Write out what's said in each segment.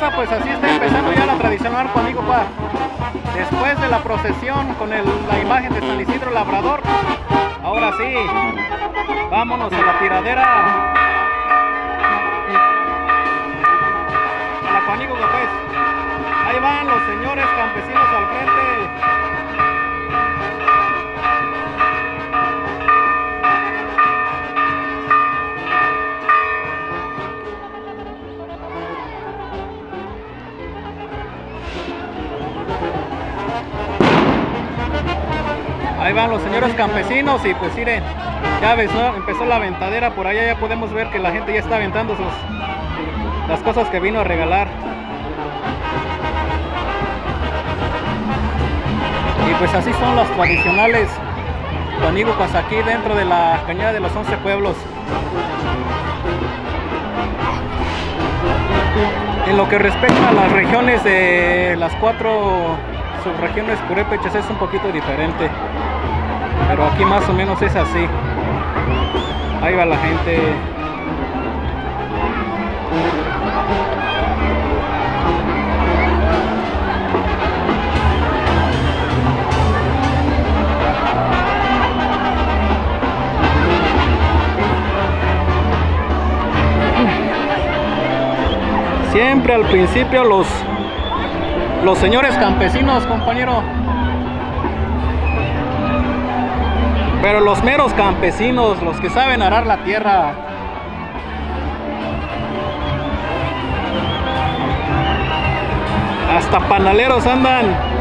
pues así está empezando ya la tradicional Juanico Pa. Después de la procesión con la imagen de San Isidro Labrador, ahora sí, vámonos a la tiradera. A la Juanico pues. Ahí van los señores campesinos al frente. Señores campesinos y pues miren, ya empezó la ventadera por allá, ya podemos ver que la gente ya está aventando sus, las cosas que vino a regalar. Y pues así son las tradicionales Juaníguacas aquí dentro de la cañada de los 11 pueblos. En lo que respecta a las regiones de las cuatro subregiones purépechas es un poquito diferente. Pero aquí más o menos es así. Ahí va la gente. Siempre al principio los los señores campesinos, compañero. Pero los meros campesinos, los que saben arar la tierra. Hasta panaleros andan.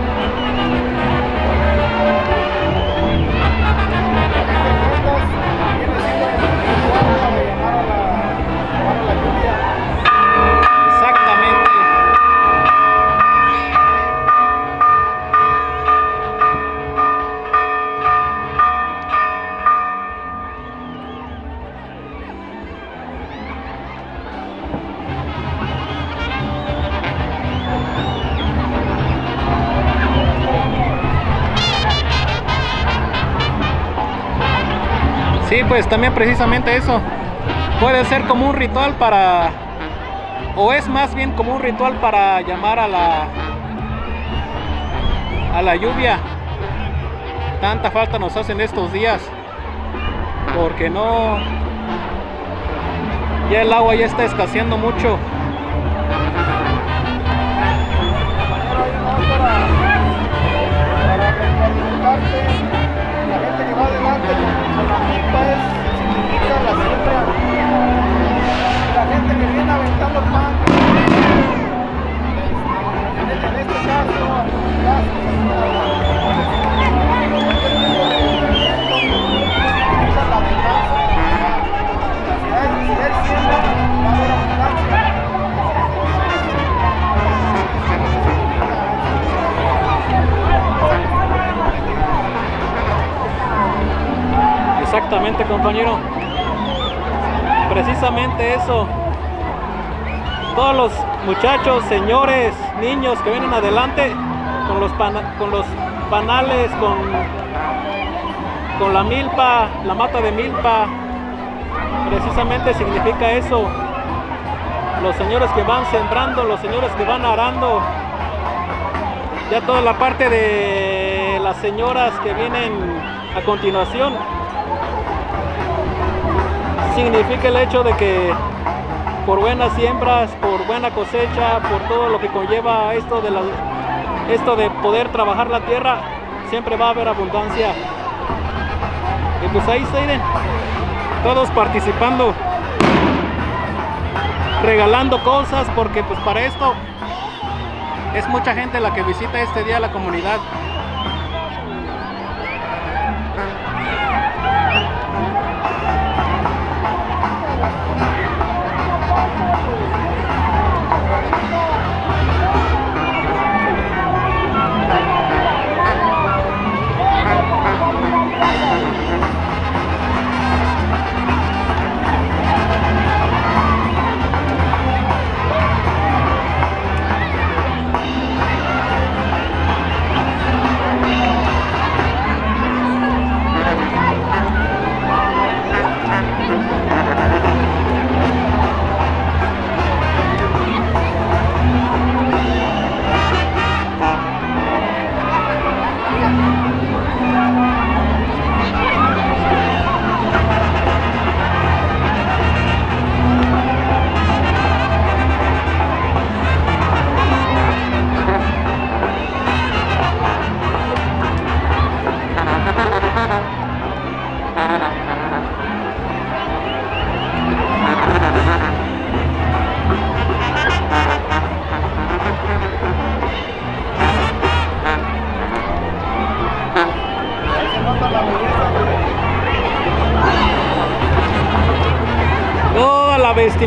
Sí, pues también precisamente eso. Puede ser como un ritual para... O es más bien como un ritual para llamar a la... A la lluvia. Tanta falta nos hacen estos días. Porque no... Ya el agua ya está escaseando mucho. Compañero. Precisamente eso. Todos los muchachos, señores, niños que vienen adelante con los, con los panales, con, con la milpa, la mata de milpa, precisamente significa eso. Los señores que van sembrando, los señores que van arando, ya toda la parte de las señoras que vienen a continuación significa el hecho de que por buenas siembras, por buena cosecha, por todo lo que conlleva esto de la, esto de poder trabajar la tierra, siempre va a haber abundancia. Y pues ahí se miren, todos participando, regalando cosas, porque pues para esto es mucha gente la que visita este día la comunidad.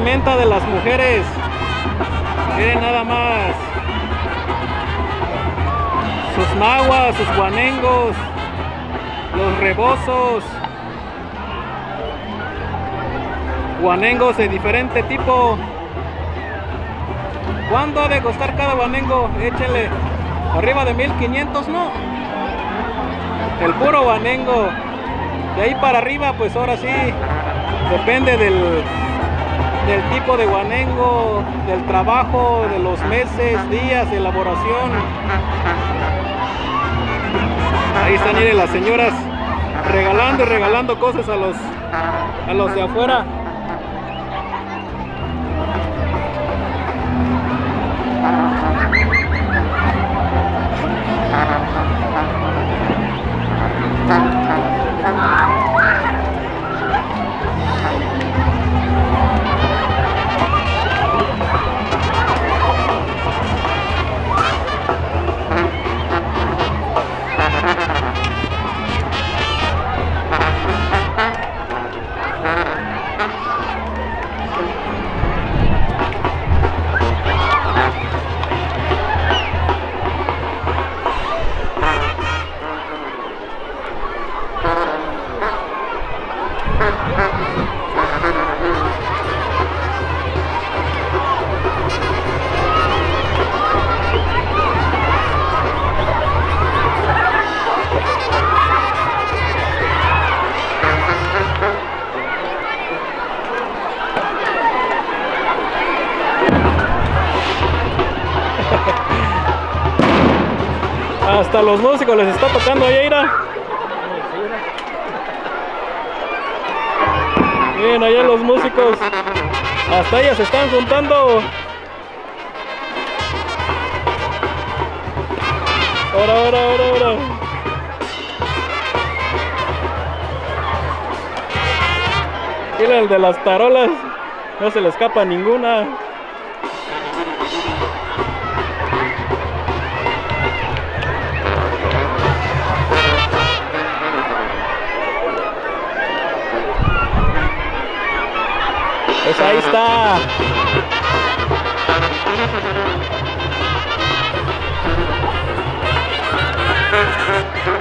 De las mujeres. Miren nada más. Sus nahuas, sus guanengos, los rebosos. Guanengos de diferente tipo. ¿Cuánto ha de costar cada guanengo? Échele. Arriba de 1500, ¿no? El puro guanengo. De ahí para arriba, pues ahora sí, depende del, del tipo de guanengo, del trabajo, de los meses, días elaboración. Ahí están las señoras regalando y regalando cosas a los, a los de afuera. Hasta los músicos les está tocando allá, ira. Miren allá los músicos. Hasta ellas se están juntando. Ahora, ahora, ahora, ahora. Mira el de las tarolas. No se le escapa ninguna. Ahí está.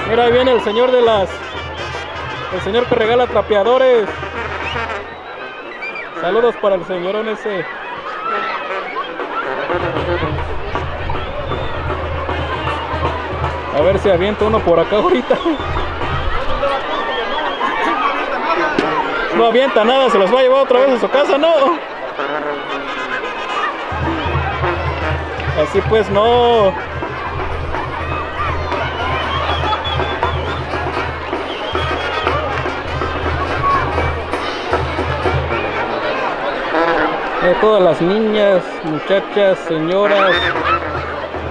Mira, ahí viene el señor de las... El señor que regala trapeadores. Saludos para el señorón ese. A ver si avienta uno por acá ahorita. No avienta nada, se los va a llevar otra vez a su casa, ¿no? Así pues, no. De todas las niñas, muchachas, señoras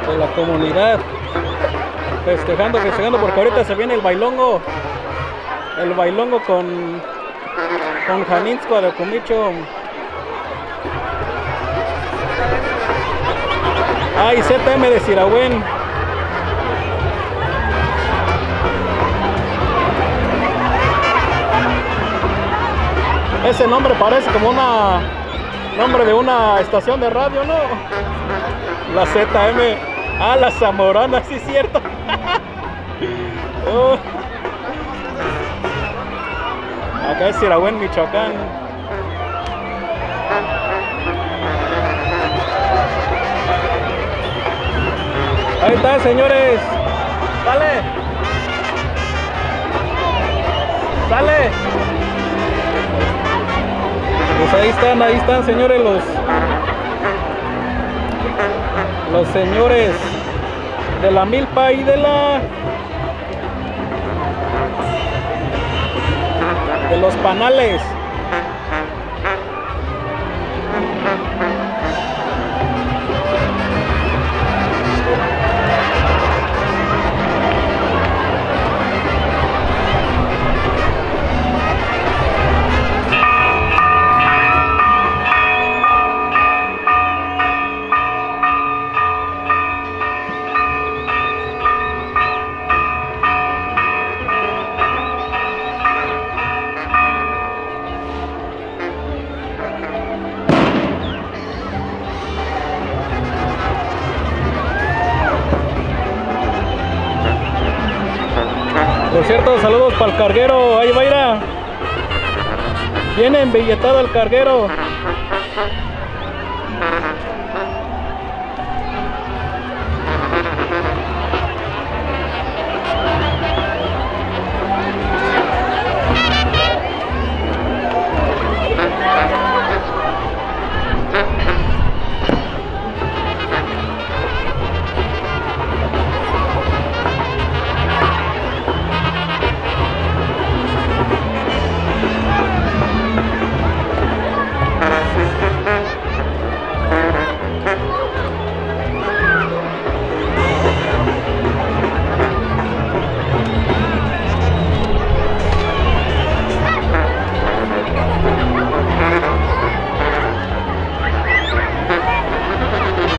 de la comunidad festejando, festejando porque ahorita se viene el bailongo el bailongo con con Janitzco de Comicho. Ay, ZM de Sirahuen. Ese nombre parece como una nombre de una estación de radio, ¿no? La ZM. Ah, la Zamorana, sí es cierto. oh. Acá es Sirahuen, Michoacán. Ahí está, señores. Sale. Sale. Pues ahí están, ahí están, señores, los los señores de la milpa y de la de los panales. Para el carguero. Ahí va a ir. Viene embilletado el carguero.